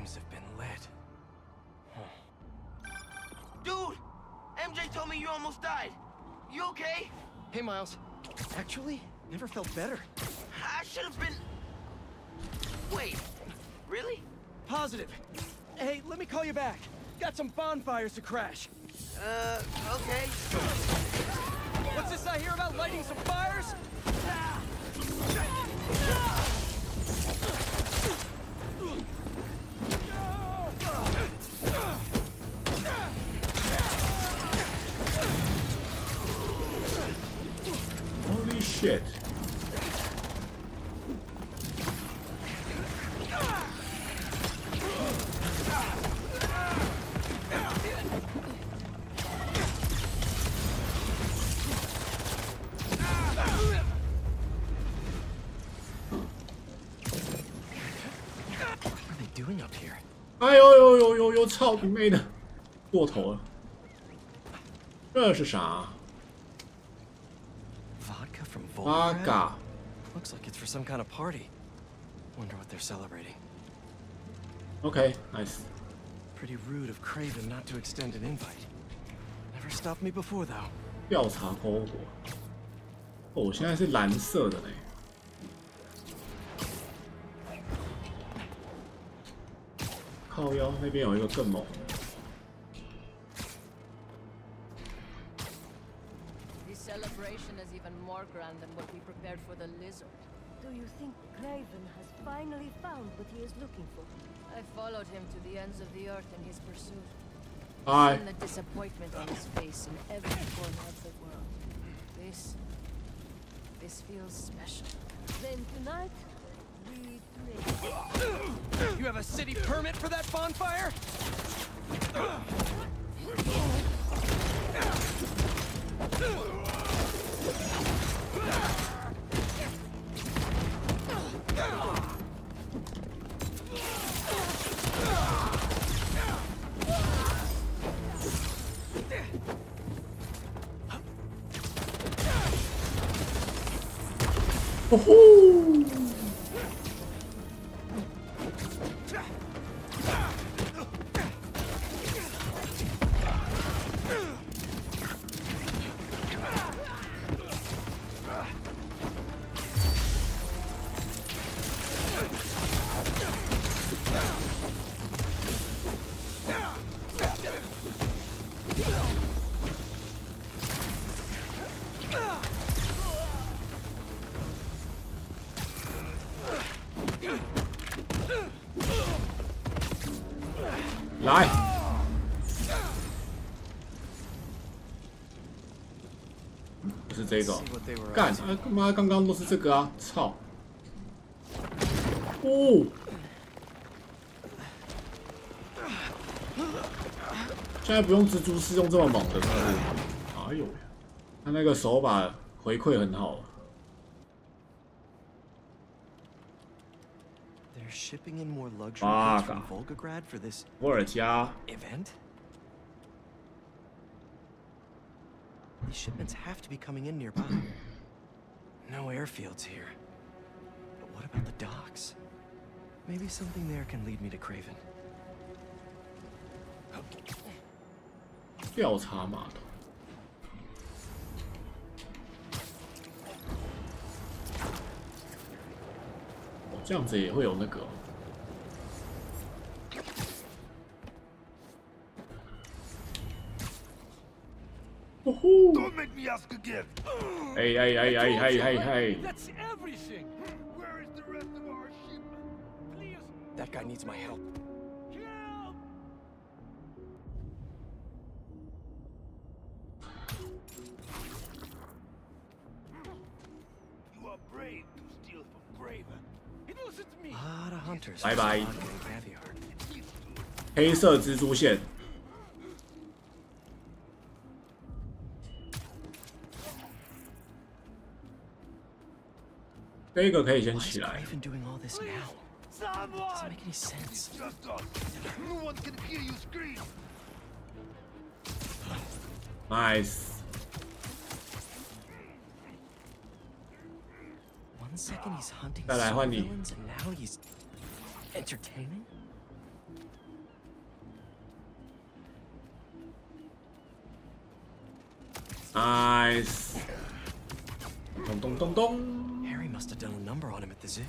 have been lit. Dude! MJ told me you almost died. You okay? Hey, Miles. Actually, never felt better. I should have been... Wait, really? Positive. Hey, let me call you back. Got some bonfires to crash. Uh, okay. What's this I hear about lighting some fires? Holy shit！哎呦呦呦呦呦！操你妹的，过头了！这是啥 Fuck off. Looks like it's for some kind of party. Wonder what they're celebrating. Okay, nice. Pretty rude of Kraven not to extend an invite. Never stopped me before though. 调查包裹。哦，我现在是蓝色的嘞。靠腰那边有一个更猛的。More grand than what we prepared for the lizard. Do you think Kraven has finally found what he is looking for? I followed him to the ends of the earth in his pursuit. Hi. And the disappointment on his face in every corner of the world. This... This feels special. Then tonight, you have a city permit for that bonfire? Oh! 这种，干！他妈刚刚都是这个啊！操！哦，现在不用蜘蛛丝用这么猛的，哎呦，他那个手法回馈很好。shipping in more luxury goods from Volgograd for this event? These shipments have to be coming in nearby. No airfields here. But what about the docks? Maybe something there can lead me to Kraven. 调查码头。哦，这样子也会有那个、哦。Fiasco gift. Hey, hey, hey, hey, hey, hey, hey. That's everything. Where is the rest of our shipment? Please. That guy needs my help. help. You are brave to steal from Kraven. It wasn't me. Ah, A lot of hunters. Bye bye. 黑色蜘蛛线。这个可以先起来。Nice. One second he's hunting villains and now he's entertaining. Nice. Dong dong dong dong. Harry must have done a number on him at the zoo.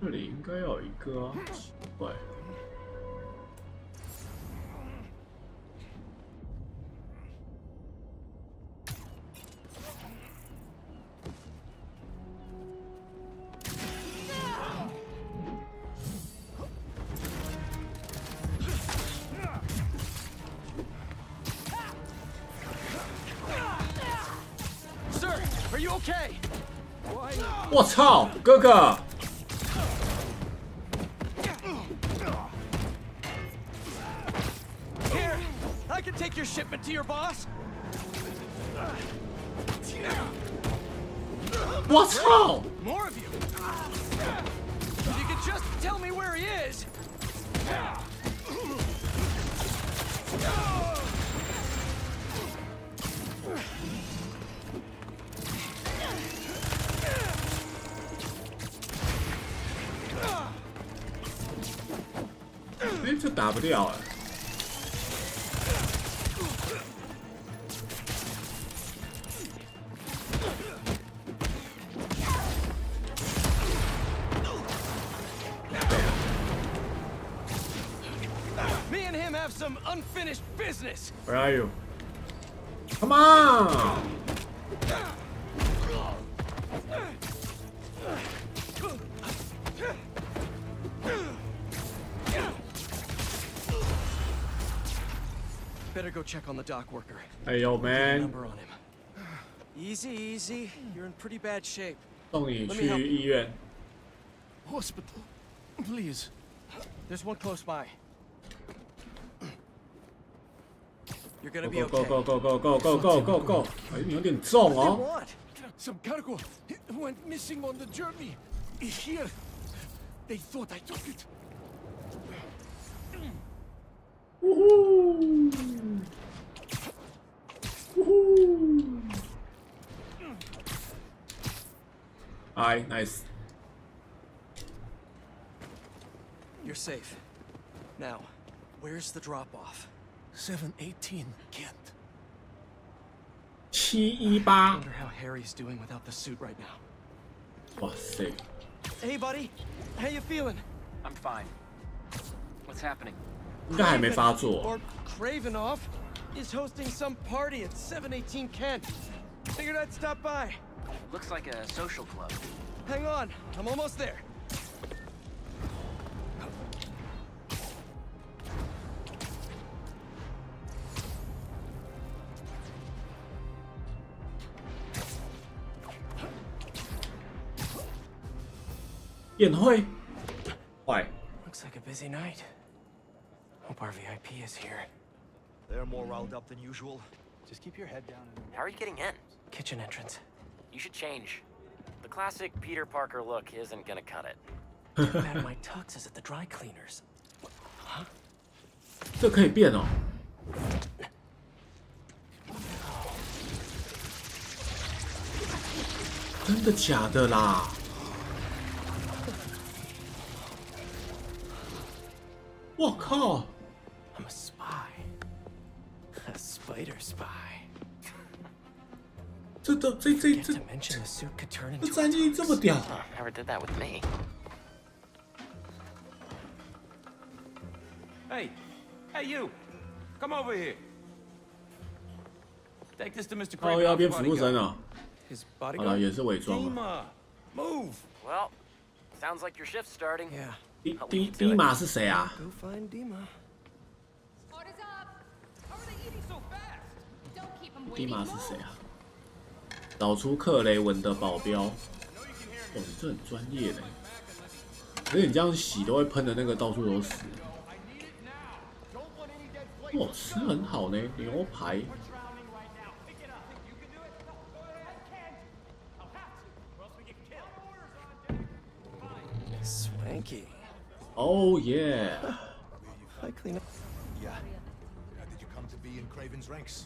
这里应该要有一个啊，奇怪。 我操，哥哥！check on the dock worker. Hey yo Get a man， number on him. Easy, easy. You're in pretty bad shape. 送你 Let me 去 help. 医院。 Hospital. Please. There's one close by. You're gonna Go be go okay. go go go go go go go go！哎，你有点重 What do you 哦。 want? Some cargo went missing on the journey. Here. They thought I took it. Hi, nice. You're safe. Now, where's the drop-off? 718 Kent. 718. I wonder how Harry's doing without the suit right now. Oh. Hey, buddy. How you feeling? I'm fine. What's happening? Kraven, or Kravinoff is hosting some party at 718 Kent. Figured I'd stop by. Looks like a social club. Hang on, I'm almost there. Ian Hoy. Why? Looks like a busy night. Hope our VIP is here. They're more riled up than usual. Just keep your head down. How are you getting in? Kitchen entrance. You should change. The classic Peter Parker look isn't gonna cut it. Too bad my tux is at the dry cleaners. 这可以变哦。真的假的啦？我靠！ I'm a spy. A spider spy. 这这这这 Can't 这 to mention the suit could turn 这 into 战 a 绩这么 tux. 屌！ Never did that with me. Hey, hey you! Come over here. Take this to Mr. 哦， Kraven. 要变服务生啊！ His 好了， bodyguard? 也是伪装啊。 Dima, move. Well, sounds like your shift's starting. Yeah. 低低低马是谁啊？ Go find Dima. Orders up! How are they eating so fast? Don't keep them 低 waiting. 马是谁啊？ 找出克雷文的保镖。哦，你这很专业的。可是你这样洗都会喷的那个到处都是。哇，吃很好呢，牛排。Swanky. Oh yeah！I clean up. Yeah. Did you come to be in Craven's ranks?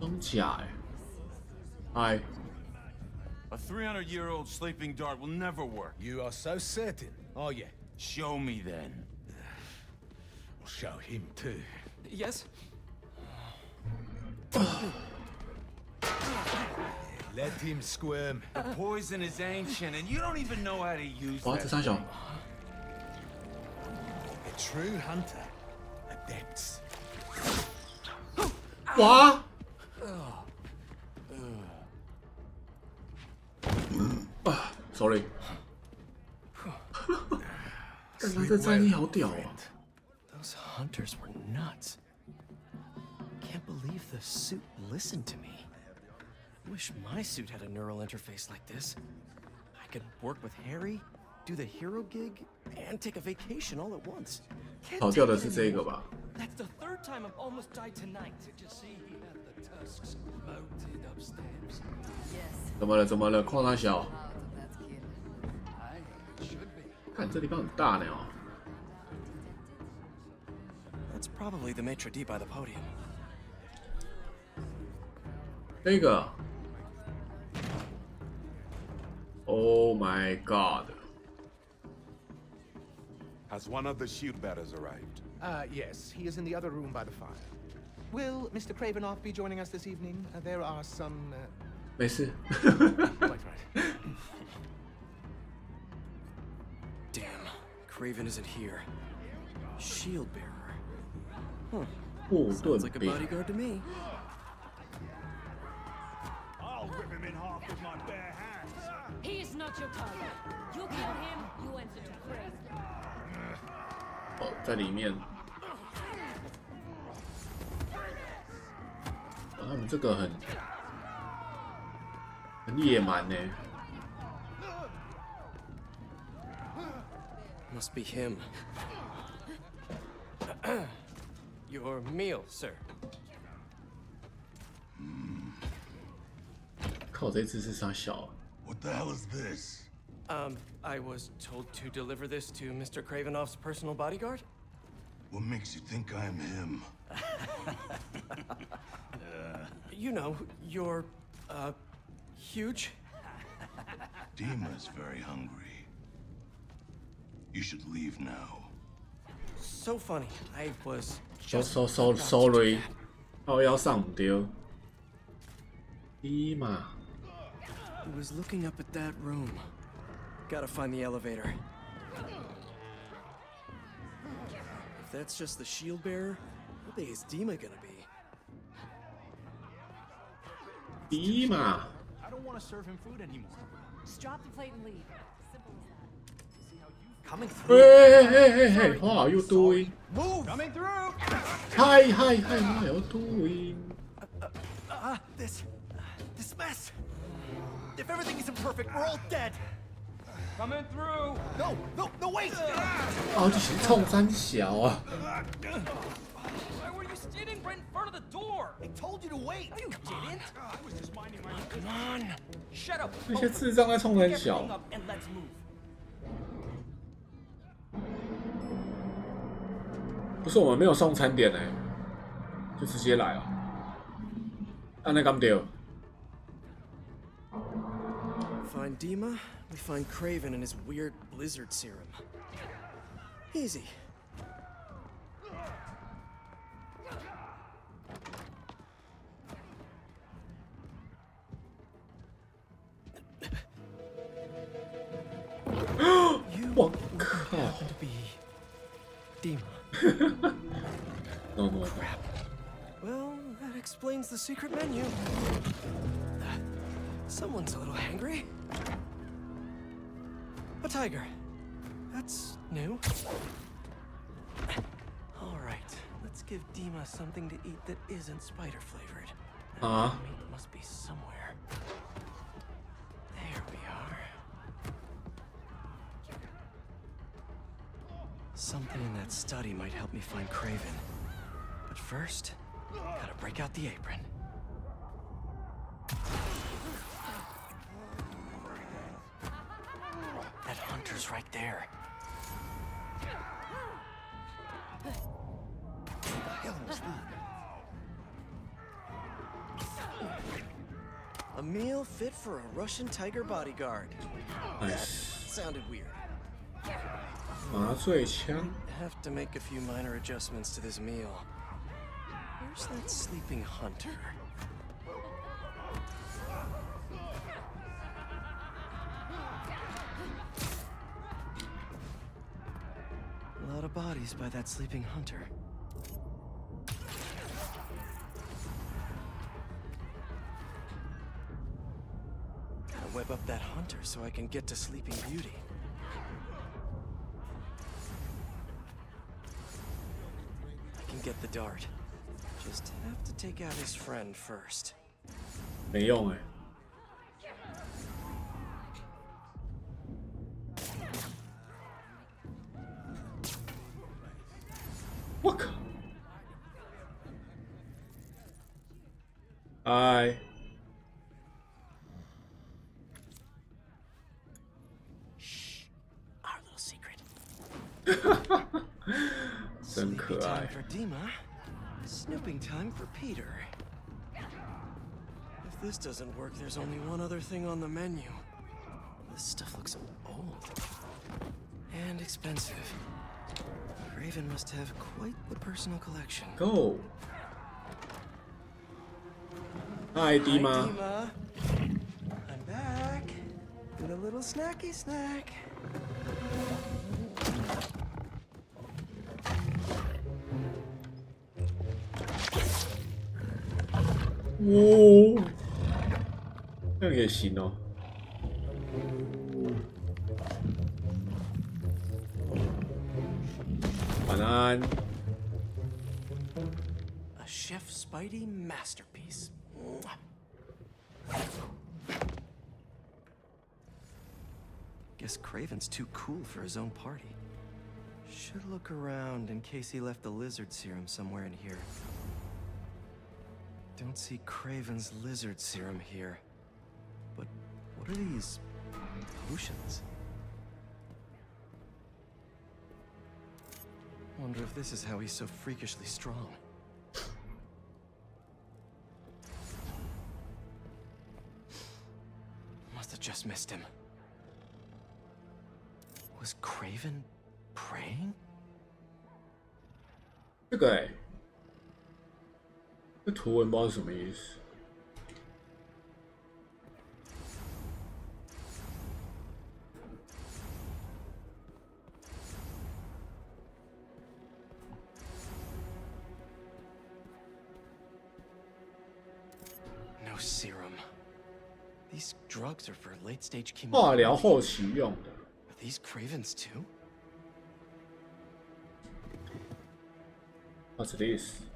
Long 300-year-old sleeping dart will never work. You are so certain, oh, are you? Show me then. We'll show him too. Yes? Let him squirm. The poison is ancient, and you don't even know how to use it. A true hunter adapts. What? ，sorry。但他这战力好屌啊！ Those hunters were nuts. Can't believe the suit listened to me. Wish my suit had a neural interface like this. I could work with Harry, do the hero gig, and take a vacation all at once. Can't 跑掉 take 的 it 是这个 anymore. 吧？ That's the third time I've almost died tonight. Did you see he had the tusks mounted upstairs? Yes, 怎么了？怎么了？矿大小， 看这地方很大呢哦。That's probably the maitre d by the podium. 那个。Oh my god. Has one of the shield bearers arrived? Uh, yes. He is in the other room by the fire. Will Mr. Kravinoff be joining us this evening? Uh, there are some. Uh... 没事。Quite right. Kraven isn't here. Shield bearer. Huh. Oh, Sounds like a bodyguard to me. I'll rip him in half with my bare hands. He is not your target. You kill him, you answer to Kraven. 哦，在里面。啊，他们这个很很野蛮呢、欸。Must be him. Your meal, sir. Hmm. God, this is. What the hell is this? Um, I was told to deliver this to Mr. Kravinoff's personal bodyguard. What makes you think I am him? You know, you're, uh, huge. Dima's very hungry. You should leave now. So funny. I was So just so so about to do sorry， that. 靠腰上唔丢。伊嘛， He was looking up at that room. Gotta find the elevator. If that's just the shield bearer, what the is Dima gonna be? 伊嘛， I don't want to serve him food anymore. Just drop the plate and leave. Simple as that. Coming 嘿 through. 嘿嘿嘿嘿，What are you doing？ Move! Coming through! Hi hi hi, what are you doing？ Ah, this, this mess. If everything isn't perfect, we're all dead. Coming through! No, no, no, wait! 哦，就是冲三小啊！ Why were you standing right in front of the door? I told you to wait! You didn't. I was just minding my Come on. Shut up. 那些智障在冲三 Pick 小 everything。up and let's move. 不是我们没有送餐点呢，就直接来哦。按那干掉。Find Dima, we find Craven and his weird blizzard serum. Easy. The secret menu. Someone's a little hangry. A tiger. That's new. All right, let's give Dima something to eat that isn't spider flavored. And Uh-huh. meat must be somewhere. There we are. Something in that study might help me find Kraven. But first, Gotta break out the apron. That hunter's right there. What the hell was that? A meal fit for a Russian tiger bodyguard. Nice. That sounded weird. Have to make a few minor adjustments to this meal. Where's that sleeping hunter? A lot of bodies by that sleeping hunter. Gotta web up that hunter so I can get to Sleeping Beauty. I can get the dart. Just have to take out his friend first. 没用哎、我 Time for Peter. If this doesn't work, there's only one other thing on the menu. This stuff looks old. And expensive. Raven must have quite the personal collection. Go! Hi, Dima. Hi, Dima. I'm back. With a little snacky snack. Whoa. Where is she now? Banan. A Chef Spidey masterpiece. Guess Kraven's too cool for his own party. Should look around in case he left the lizard serum somewhere in here. Don't see Kraven's lizard serum here. But what are these potions? Wonder if this is how he's so freakishly strong. Must have just missed him. Was Kraven praying? Good. No serum. These drugs are for late-stage chemo. 化疗后期用的。Are these Kravens too? What's this?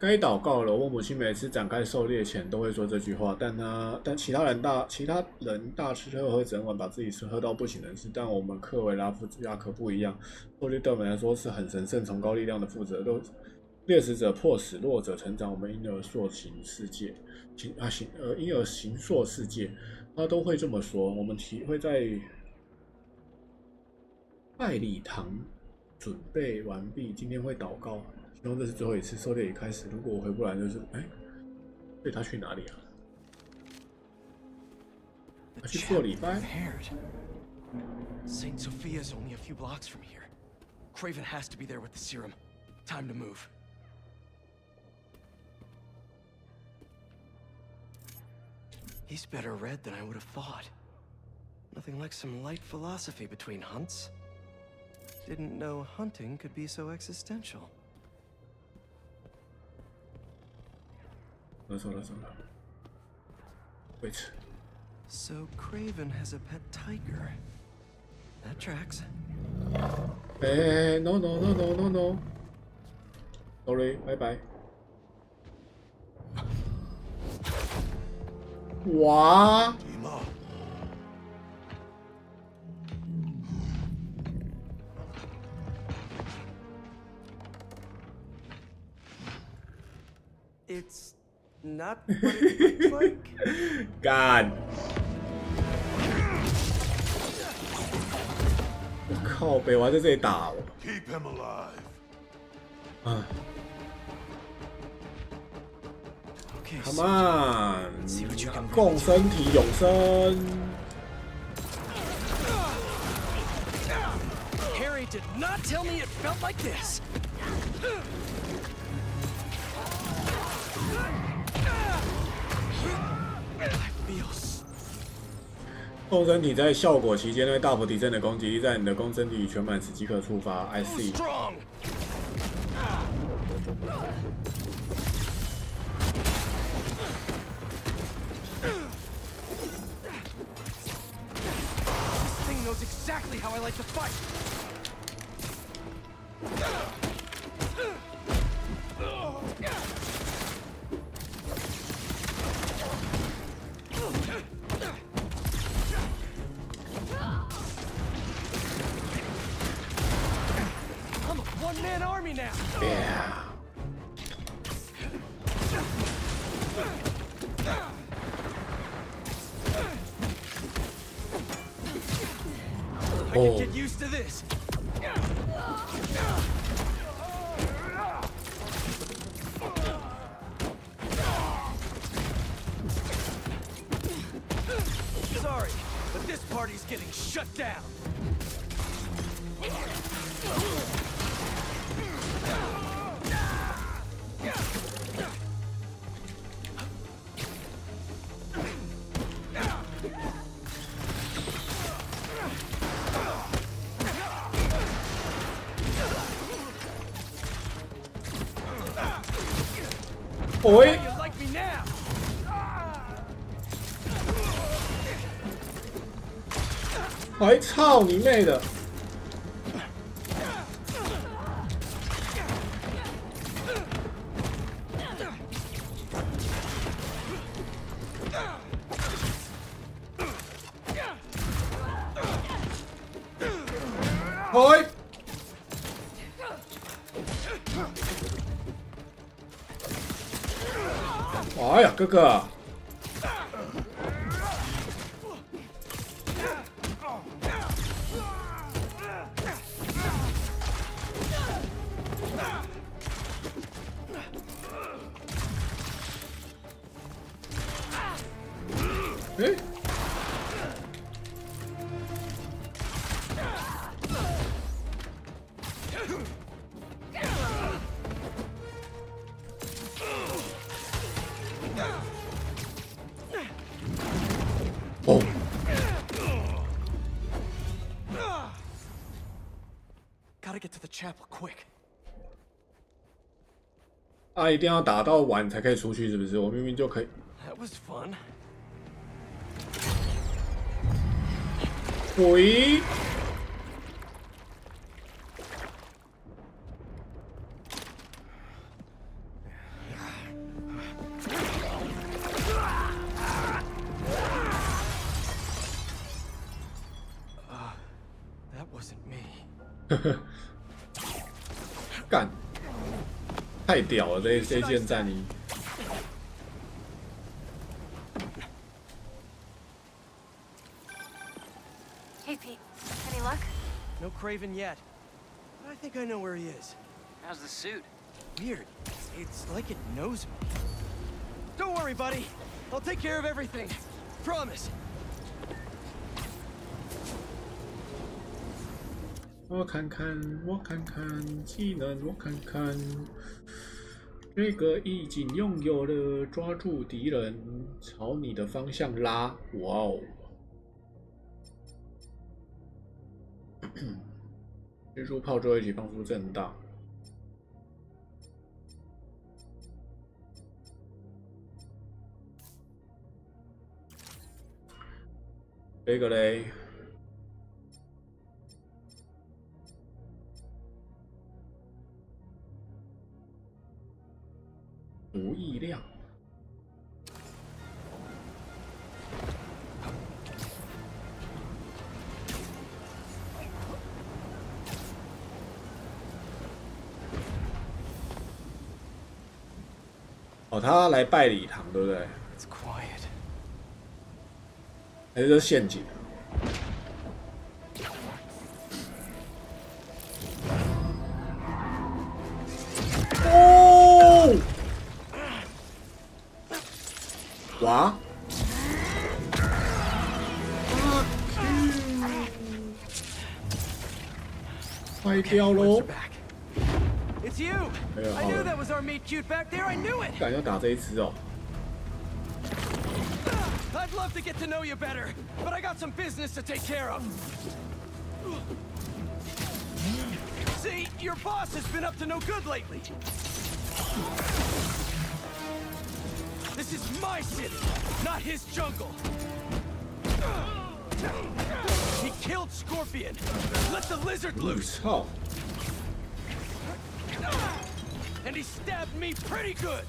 该祷告了。我母亲每次展开狩猎前都会说这句话，但她，但其他人大其他人大吃特喝整晚，把自己吃喝到不省人事。但我们克维拉夫亚可不一样，狩猎对我们来说是很神圣、崇高力量的负责。都猎食者迫使弱者成长，我们婴儿塑形世界，形啊形呃婴儿形塑世界，他都会这么说。我们体会在拜礼堂准备完毕，今天会祷告，然后这是最后一次狩猎也开始，如果我回不来就是，哎，对他去哪里啊？他去做礼拜。Saint Sophia's only a few blocks from here. Kraven has to be there with the serum. Time to move. He's better read than I would have thought. Nothing like some light philosophy between hunts. Didn't know hunting could be so existential. That's all, that's all. Wait. So Kraven has a pet tiger. That tracks. Hey, no, no, no, no, no, no. Sorry, bye bye. What? Not what it looks like. 干！我靠北，我还在这里打我。Keep him alive. 啊 Okay,，Come so on，see what you can 共身体永生。Harry did not tell me it felt like this. 共生体在效果期间内大幅提升的攻击力，在你的共生体全满时即可触发。I see。strong. This thing knows exactly how I like to fight. I can get used to this. Sorry, but this party's getting shut down. 操你妹的！哎！哎呀，哥哥！Gotta get to the chapel quick. 啊，一定要打到完才可以出去，是不是？我明明就可以。 That was fun. 喂， 太屌了！这这件战衣。Hey Pete, any luck? No Kraven yet, but I think I know where he is. How's the suit? Weird. It's like it knows me. Don't worry, buddy. I'll take care of everything. Promise. I'll can, walk and can. 这个已经拥有了，抓住敌人，朝你的方向拉，哇哦！蜘蛛炮就一起放出震荡。这个嘞，无意量。哦，他来拜礼堂，对不对？It's quiet. 还是这陷阱？哦！back there, I knew it! 敢要打这一只哦！ I'd love to get to know you better, but I got some business to take care of. See, your boss has been up to no good lately. This is my city, not his jungle. He killed Scorpion. Let the lizard 我 loose. 操！ and he stabbed me pretty good.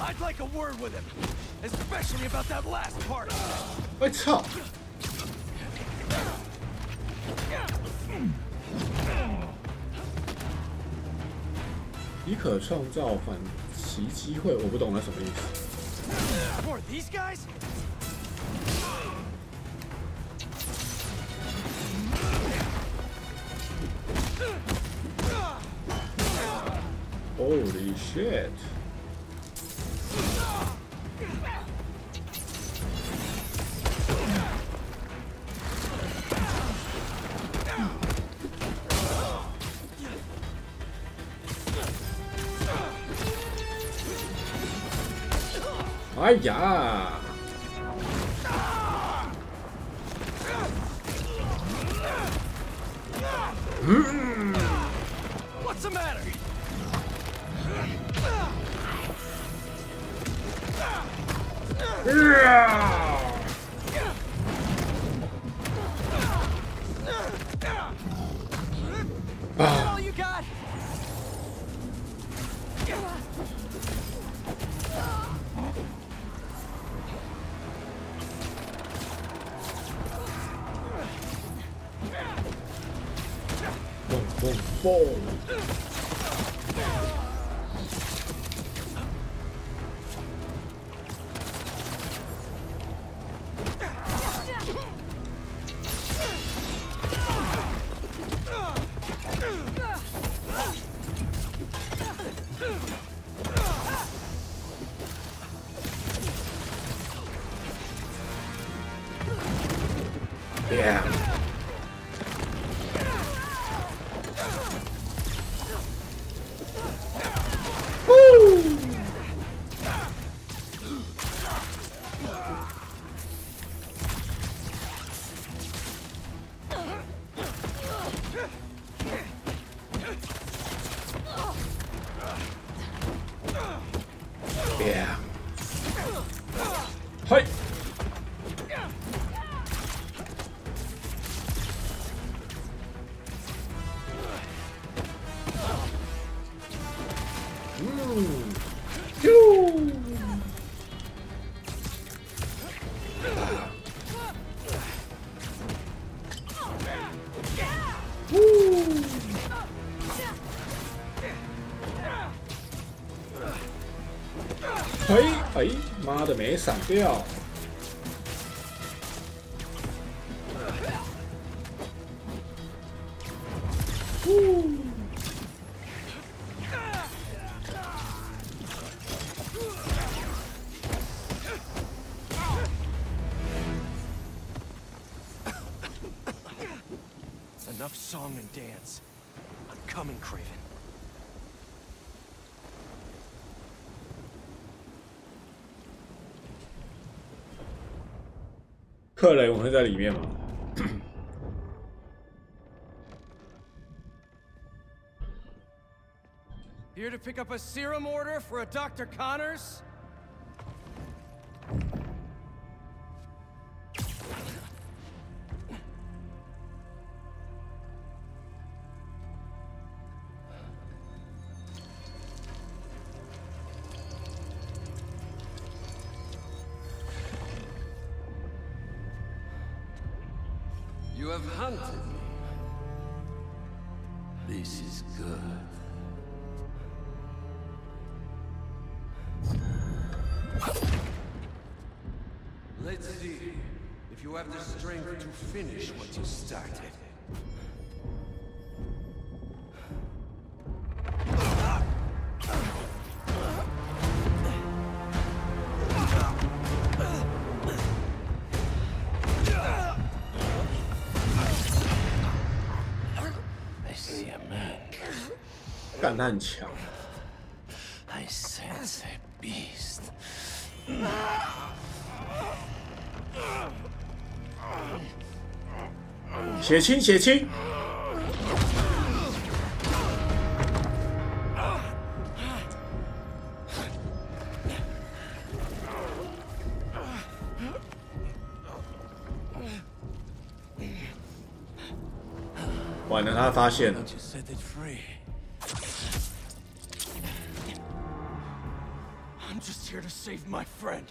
I'd like a word with him, especially about that last part. What's up? For these guys? Holy shit！哎呀！What's the matter? That 妈的，没闪掉。克雷，我会在里面吗？ Here to pick up a serum order for a Dr. Connors? Finish what you started. I sense a beast. 血清血清，完了，他发现了。I'm just here to save my friend.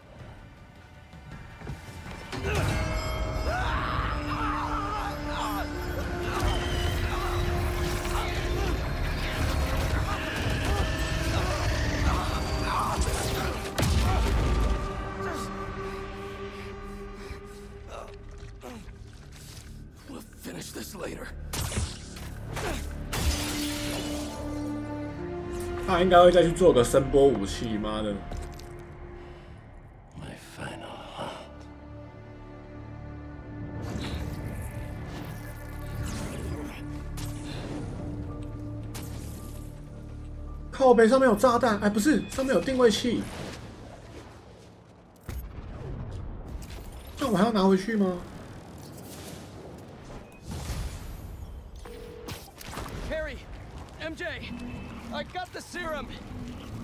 他应该会再去做个声波武器，妈的靠背上面有炸弹，哎，不是，上面有定位器。那我还要拿回去吗？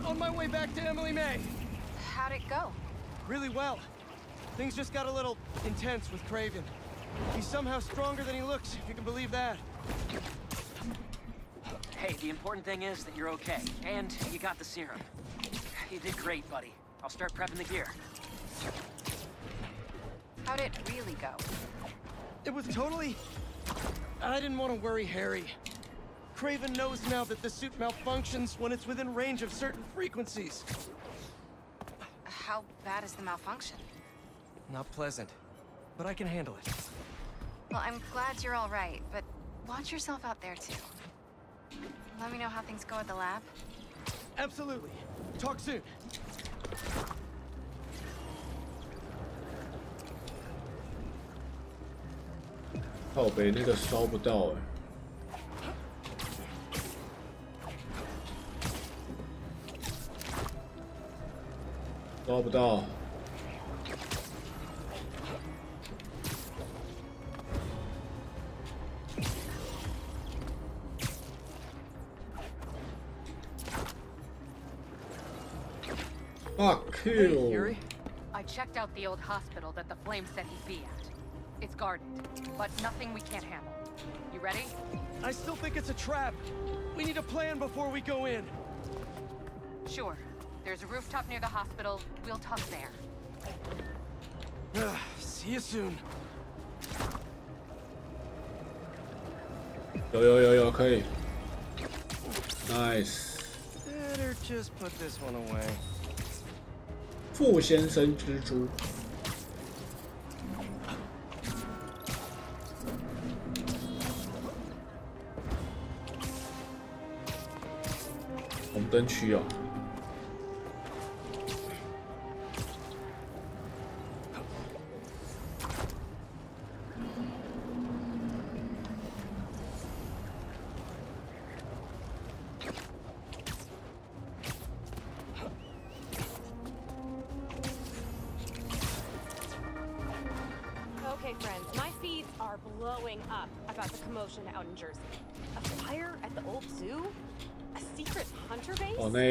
On my way back to Emily May. How'd it go? Really well. Things just got a little intense with Kraven. He's somehow stronger than he looks, if you can believe that. Hey, the important thing is that you're okay. And you got the serum. You did great, buddy. I'll start prepping the gear. How'd it really go? It was totally... I didn't want to worry Harry. Kraven knows now that the suit malfunctions when it's within range of certain frequencies. How bad is the malfunction? Not pleasant, but I can handle it. Well, I'm glad you're all right, but watch yourself out there too. Let me know how things go at the lab. Absolutely. Talk soon. soon. 靠北那个烧不到哎、欸。烧不到。 Fuck you. I checked out the old hospital that the flame said he'd be at. It's gardened, but nothing we can't handle. You ready? I still think it's a trap. We need a plan before we go in. Sure. There's a rooftop near the hospital. We'll tuck there. See you soon. 有有有有，可以。Nice。 Better just put this one away. 傅先生蜘蛛。红灯区哦。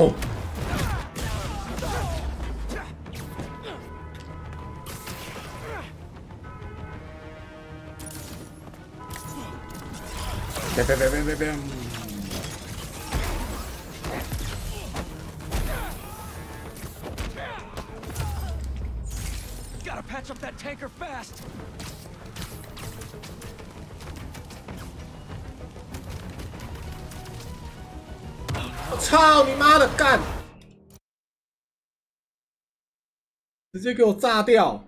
Oh. Gotta patch up that tanker fast! 操你妈的干！直接给我炸掉！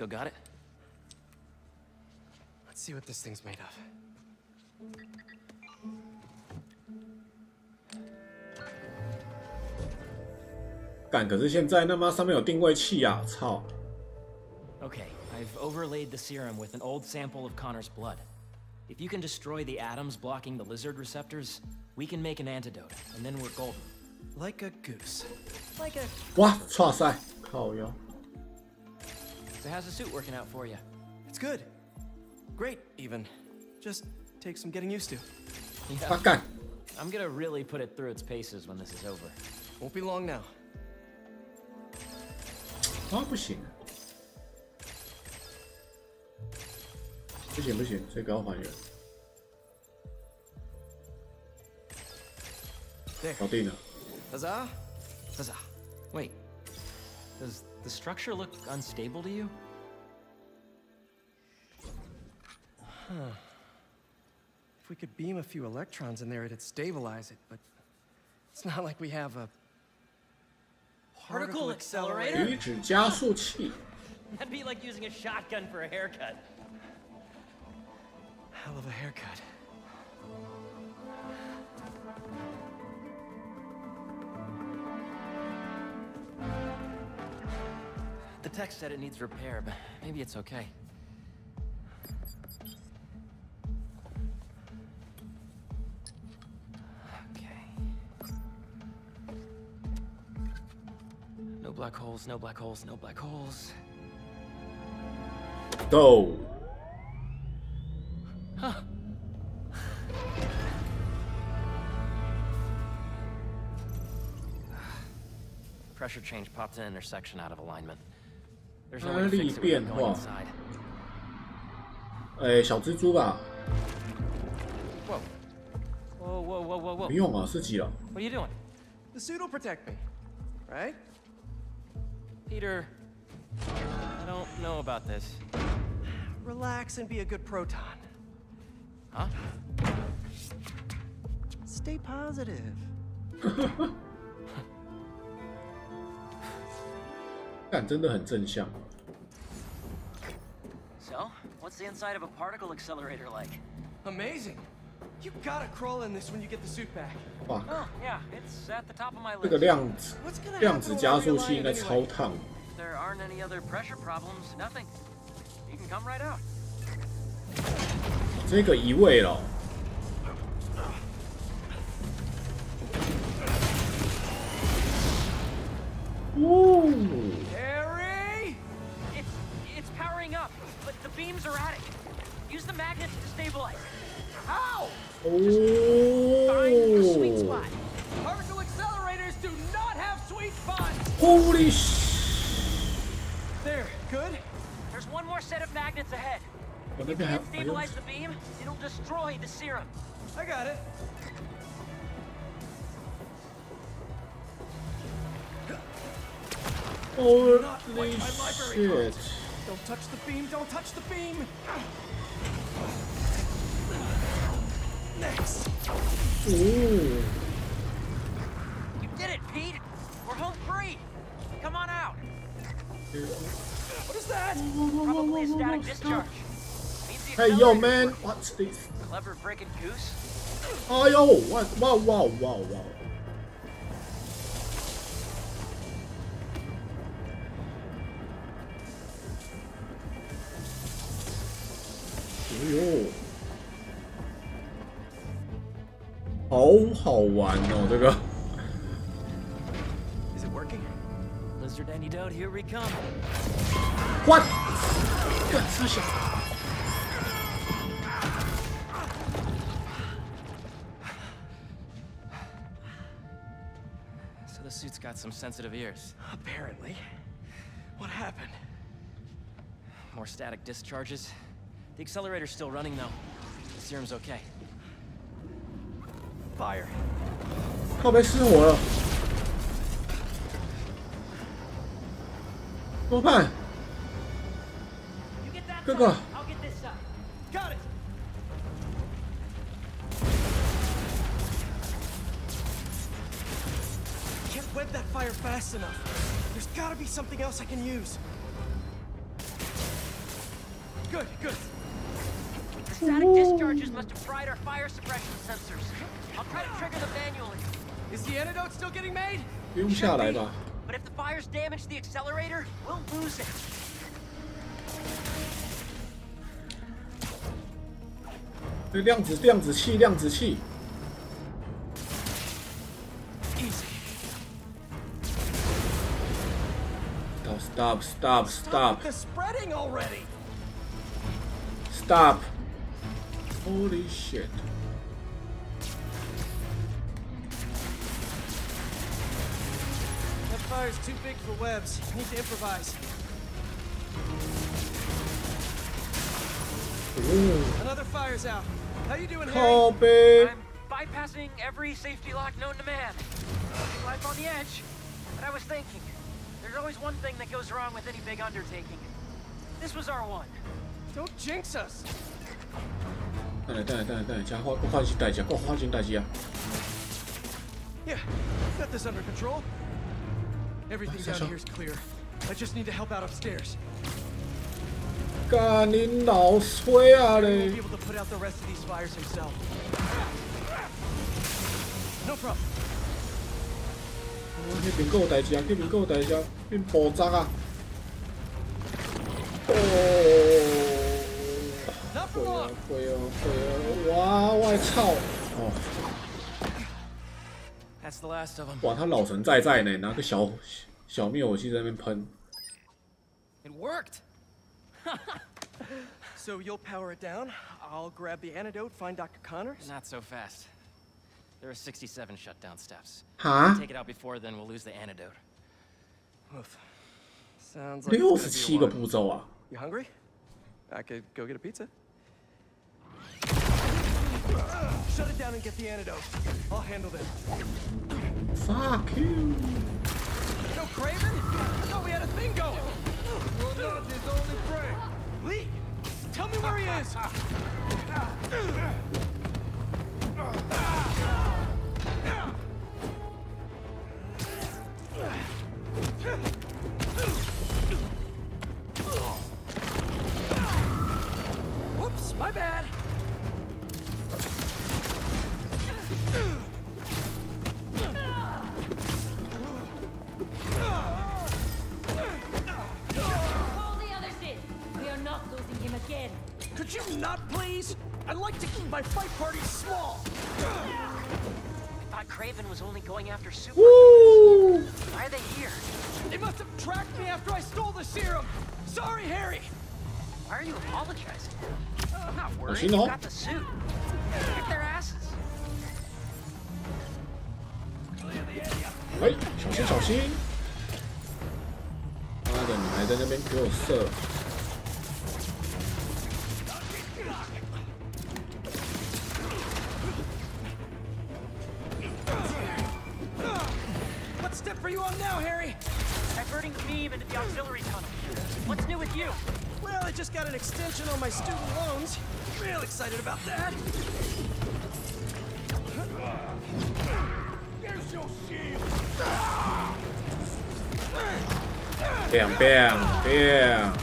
Still got it? Let's see what this thing's made of. Okay, I've overlaid the serum with an old sample of Connors' blood. If you can destroy the atoms blocking the lizard receptors, we can make an antidote, and then we're golden. Like a goose. Like a... 哇，操塞，靠腰。so how's the suit working out for you? It's good. Great, even. Just takes some getting used to. Yeah. Okay. I'm gonna really put it through its paces when this is over. Won't be long now. Oh, Puxinha. Puxinha, Huzzah. Wait. Does the structure look unstable to you? Huh. If we could beam a few electrons in there, it'd stabilize it, but it's not like we have a Particle accelerator? 离子加速器。 That'd be like using a shotgun for a haircut. Hell of a haircut. The text said it needs repair, but maybe it's okay. Okay. No black holes, no black holes, no black holes. Go！Huh. Pressure change popped an intersection out of alignment. There's no way to 压力 fix it 变 without 化 going。inside. 哎，小蜘蛛吧？ Whoa. Whoa, whoa, whoa, whoa, whoa. 不用啊，四级了。 What are you doing? The suit will protect me, right? Peter, I don't know about this. Relax and be a good proton. Huh? Stay positive. 干，真的很正向。So, what's the inside of a particle accelerator like? Amazing. You gotta crawl in this when you get the suit back. Fuck，Oh, yeah, it's at the top of my 这个.量子量子加速器应该超烫。There aren't any other pressure problems, nothing. You can come right out. 这个移位了。stabilize. How? Oh. Find your sweet spot. Particle accelerators do not have sweet spots. Holy sh. There, good. There's one more set of magnets ahead. If you can't stabilize the beam, it'll destroy the serum. I got it. Holy shit. Don't touch the beam, don't touch the beam! Ooh. You did it, Pete! We're home free! Come on out! What is that? Probably a static discharge. Hey yo man, working. what's this? Clever freaking goose. Oh yo, what? Wow, wow, wow, wow. 哎好好玩哦，这个。Is it working? Lizard antidote, here we come. What? What? Sasha. So the suit's got some sensitive ears. Apparently. What happened? More static discharges. The accelerator's still running though. The serum's okay Fire. 靠背失火了，怎么办？哥哥， I'll get this side. Got it! Can't web that fire fast enough. There's gotta be something else I can use. Good, good. The static discharges must have fried our fire suppression is the antidote still getting made? Yumuşar be, But if the fires damage the accelerator, we'll lose it. Easy. Stop, stop, stop, stop. The spreading already. Stop. Holy shit. fire's too big for webs. Need to improvise. Another fire's out. How you doing, Harry? 靠背 I'm bypassing every safety lock known to man. Life on the edge. But I was thinking, there's always one thing that goes wrong with any big undertaking. This was our one. Don't jinx us. 等下等下等下等下，加花我换新代价，我换新代价。 Yeah, got this under control. Everything Sasha. down here is clear. I just need to help out upstairs. 干你老衰啊 He won't 嘞 be！able to put out the rest of these fires himself. No problem. 那边还有代志啊，那边还有代志啊，变爆炸啊！哦， Not 会 for 啊 long. 会啊会啊！哇，我操！哦， That's the last of them. 哇，他老神在在呢，拿个小小灭火器在那边喷。 It worked! So you'll power it down. I'll grab the antidote, find Dr. Connors. Not so fast. There are 67 shutdown steps. Huh? If we Take it out before then, we'll lose the antidote. Oof. Sounds like 六 it's 十 gonna 七 be 个 a while. 步骤啊！ You hungry? I could go get a pizza. Shut it down and get the antidote. I'll handle them. Fuck you！No Kraven? I thought we had a thing going. Well, not his only friend. Lee, tell me where he is. Whoops, my bad. I like to keep my fight party small. I thought Kraven was only going after super. Woo! Why are they here? They must have tracked me after I stole the serum. Sorry, Harry. Why are you apologizing? I'm not worried. You got the suit. Kick their asses. Wait, 小心小心！妈的，你还在那边给我射！Bang bang bang！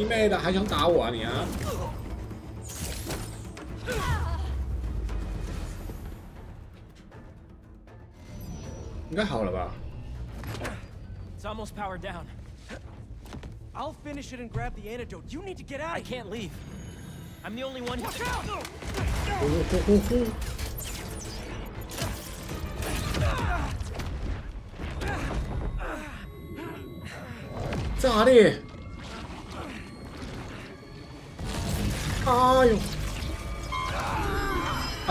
你妹的，还想打我啊你啊！应该好了吧？ It's almost powered down. I'll finish it and grab the antidote. You need to get out I of here. can't leave. I'm the only one who. Watch out! 呼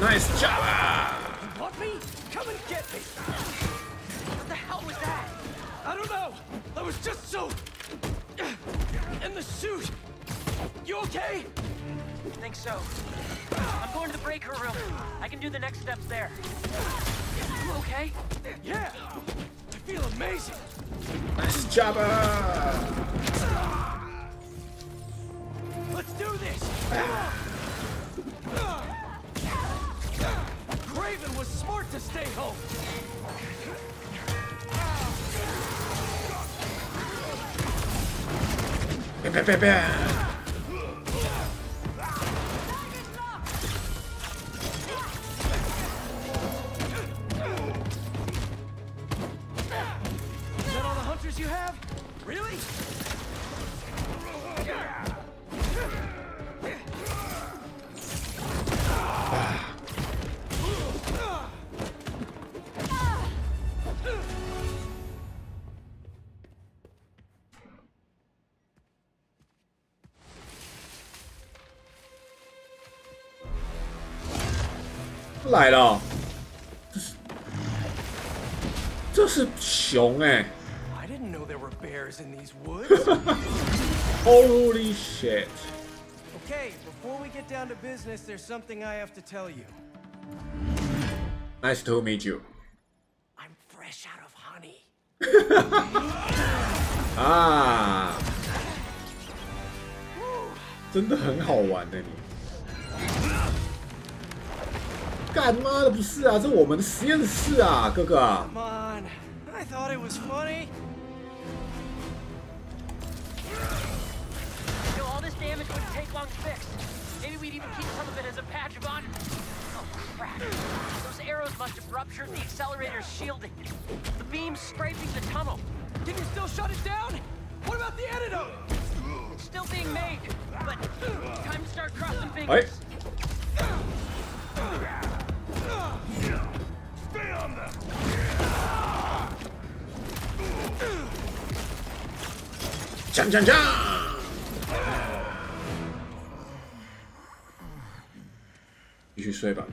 Nice job! uh. Want me? Come and get me. What the hell was that? I don't know. I was just so in the suit. You okay? I think so. I'm going to the breaker room. I can do the next steps there. You okay? Yeah. I feel amazing. Nice job! uh. Let's do this. Kraven was smart to stay home. Bang bang bang bang! 熊哎、 I didn't know there were bears in these woods. Holy shit! okay, before we get down to business, there's something I have to tell you. Nice to meet you. I'm fresh out of honey. 啊，真的很好玩的你。干妈的不是啊，这我们的实验室啊，哥哥。 Come on. I thought it was funny. You know, all this damage wouldn't take long to fix. Maybe we'd even keep some of it as a patch of honor. Oh, crap. Those arrows must have ruptured the accelerator's shielding. The beam's scraping the tunnel. Can you still shut it down? What about the antidote? Still being made, but time to start crossing 哎 fingers.，Stay on them! 锵锵锵！继续睡吧。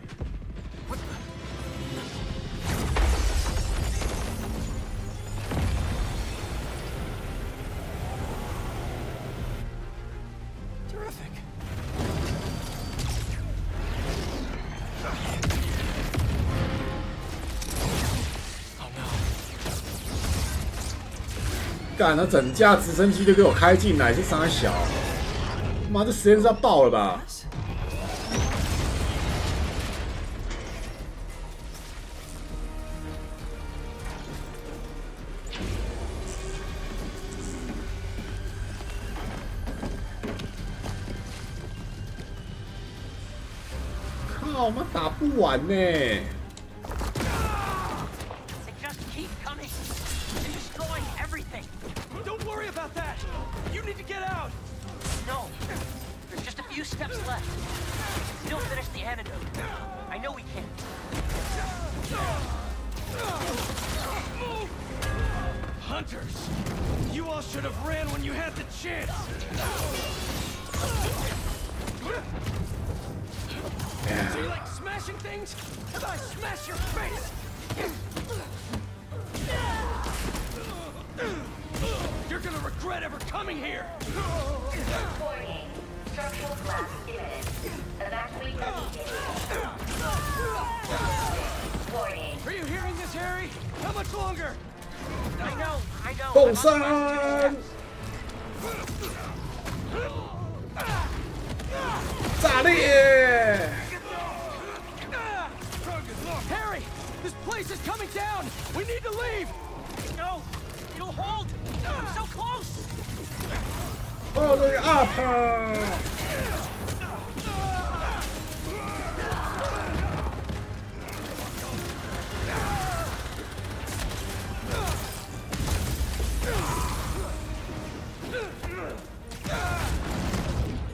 干，那整架直升机都给我开进来，是啥小？妈，这实验室要爆了吧？靠，妈打不完呢！guns. Out of here! Harry, this place is coming down. We need to leave. No, it'll hold. I'm so close. Holy up!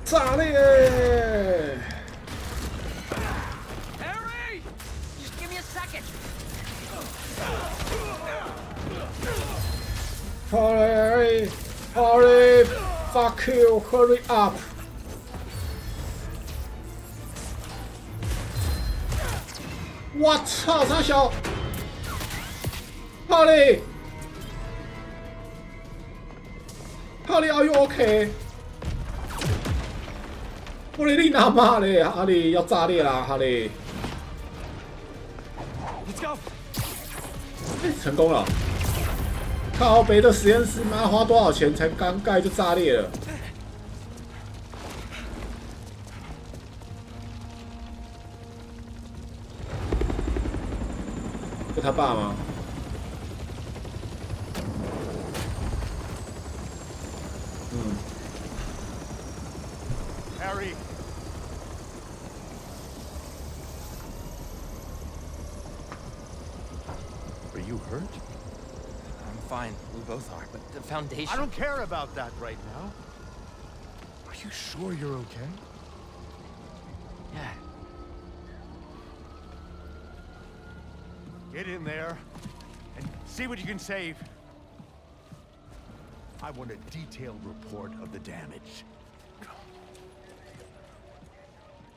炸裂！ Harry! Just give me a second. Hurry! Hurry! Fuck you! Hurry up! 我操！傻小，哈利，哈利，Are you OK？ 我的你他妈的，哈利要炸裂啦！哈利，Let's go! 哎，成功了！靠北的实验室妈花多少钱才刚盖就炸裂了？是他爸吗？Hurt? I'm fine. We both are, but the Foundation... I don't care about that right now. Are you sure you're okay? Yeah. Get in there and see what you can save. I want a detailed report of the damage.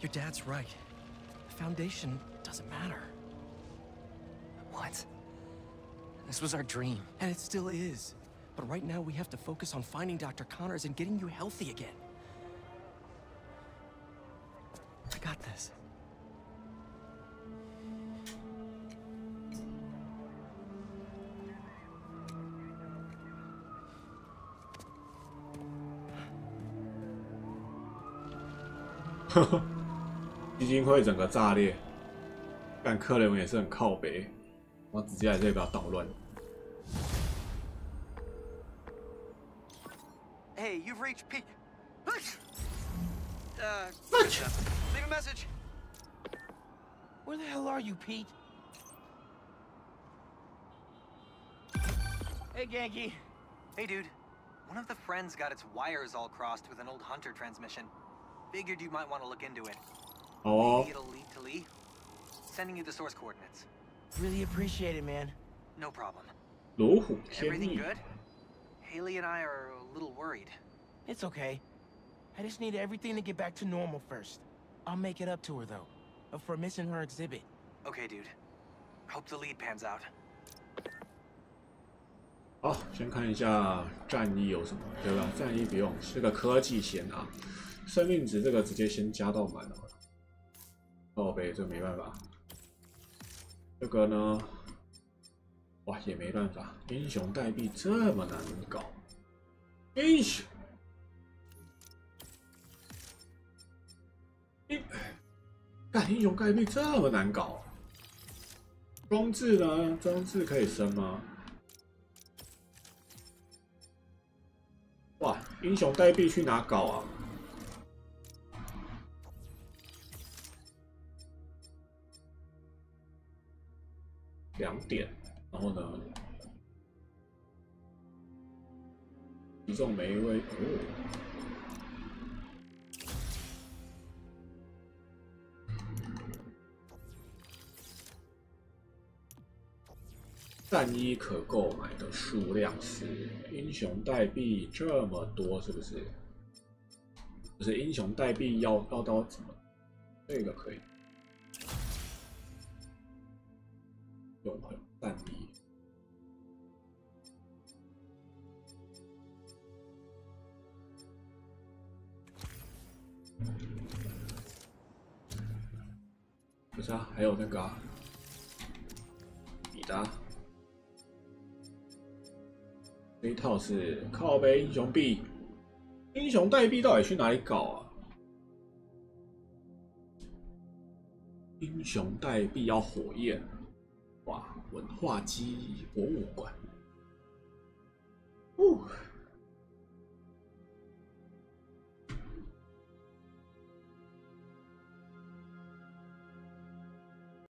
Your dad's right. The Foundation doesn't matter. What? This was our dream. And it still is. But right now we have to focus on finding Dr. Connors and getting you healthy again. I got this. Haha 基金会整个炸裂，但客人也是很靠北， 我直接来这里把它捣乱。Hey, you've reached P. Uh, leave a message. Where the hell are you, Pete? Hey, Ganke. Hey, dude. One of the friends got its wires all crossed with an old hunter transmission. Figured you might want to look into it. Oh. Maybe it'll lead to Lee. Sending you the source coordinates. Really appreciate it, man. No problem. Oh, Everything good? Hailey and I are a little worried. It's okay. I just need everything to get back to normal first. I'll make it up to her, though, for missing her exhibit. Okay, dude. Hope the lead pans out. 好，先看一下战役有什么，对吧？战役不用，这个科技先啊，生命值这个直接先加到满了。靠背，这没办法。这个呢，哇也没办法，英雄代币这么难搞，英雄，英，干英雄盖币这么难搞？装置呢？装置可以升吗？哇，英雄代币去哪搞啊？两点，然后呢？击中每一位哦。战衣可购买的数量是英雄代币这么多，是不是？就是英雄代币要要到怎么？这个可以永恒战衣。不是啊，还有那个啊，你的。这一套是靠背英雄币，英雄代币到底去哪里搞啊？英雄代币要火焰，文化记忆博物馆。